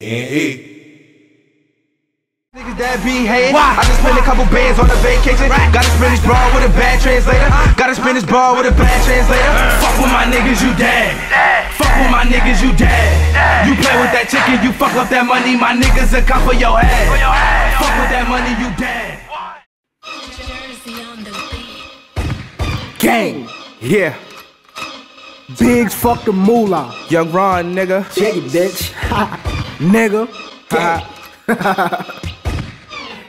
N.E. Niggas that be hating. Why? I just spent a couple bands on a vacation. Gotta spend this broad with a bad translator. Gotta spend this broad with a bad translator. Fuck with my niggas, you dead. Fuck with my niggas, you dead. You play with that chicken, you fuck up that money. My niggas will come for your head. Fuck with that money, you dead. Gang, yeah. Biggs fuck the moolah. Young Ron, nigga. Check it, bitch. nigga.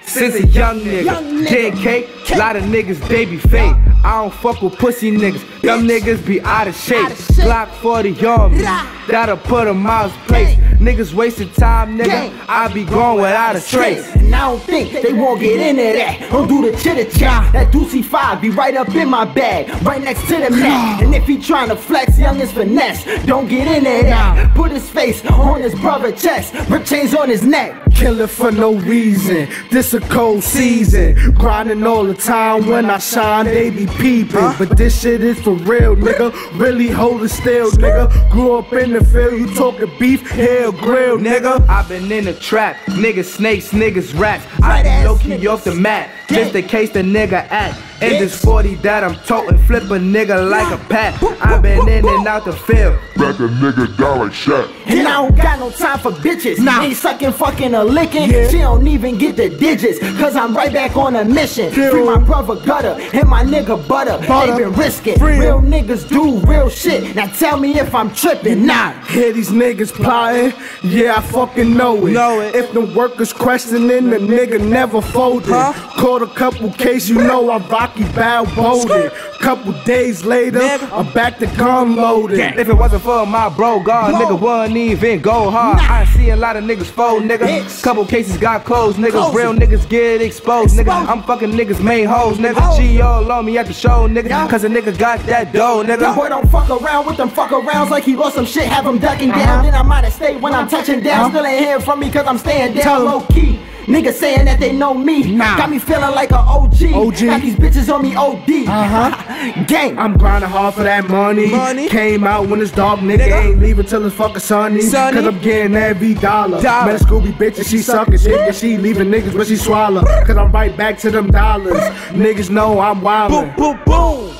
Since a young nigga, dead cake, lot of niggas they be fake. I don't fuck with pussy niggas, them niggas be out of shape. Glock 40 on me, that'll put a mouse place. Niggas wasting time, nigga. I be gone without a trace. And I don't think they won't get into that. Don't do the chitter chat. That Deucey 5 be right up in my bag, right next to the mat. And if he tryna flex, young is finesse. Don't get into that. Put his face on his brother chest, rip chains on his neck. Killing for no reason. This a cold season. Grinding all the time. When I shine, they be peeping. But this shit is for real, nigga. Really hold it still, nigga. Grew up in the field. You talking beef, hell grill, nigga. I been in the trap, niggas snakes, niggas rats. I Right be ass low key off the mat. Just in case the nigga act. And this 40 that I'm toting, flip a nigga like a pack. I been in and out the field. Back a nigga down like Shaq. And I don't got no time for bitches. Nah. Ain't sucking, fucking, or licking. Yeah. She don't even get the digits. Cause I'm right back on a mission. Yeah. Free my brother Gutter and my nigga Butter. Butter. They been risking. Free. Real niggas do real shit. Now tell me if I'm tripping. Nah. Hear these niggas plotting, yeah, I fucking know it. Know it. If the workers questioning, the nigga never folded. Huh? Caught a couple cases, you know I'm Rocky Balboa. Couple days later, Nigga. I'm back to gun loaded. If it wasn't for my bro, God, nigga wouldn't even go hard. Nah. I see a lot of niggas fold, nigga. Bitch. Couple cases got closed, nigga. Closed. Real niggas get exposed, nigga. I'm fucking niggas main hoes, nigga. G all on me at the show, nigga. Yeah. Cause a nigga got that dough, That nigga. boy don't fuck around with them fuck arounds like he lost some shit, have him ducking down. Uh-huh. Then I might have stayed when I'm touching down. Uh-huh. Still ain't hearing from me cause I'm staying down Tell low key. Niggas saying that they know me. Nah. Got me feeling like a OG. OG. Got these bitches on me OD. Uh-huh. Gang. I'm grinding hard for that money. Money. Came out when it's dark, nigga. Nigga. Ain't leaving till it's fucking sunny. Sunny. Cause I'm getting every dollar. Dollar. Met a Scooby bitch and she sucking shit. And she leaving niggas when she swallow. Cause I'm right back to them dollars. Niggas know I'm wildin'. Boom, boom, boom.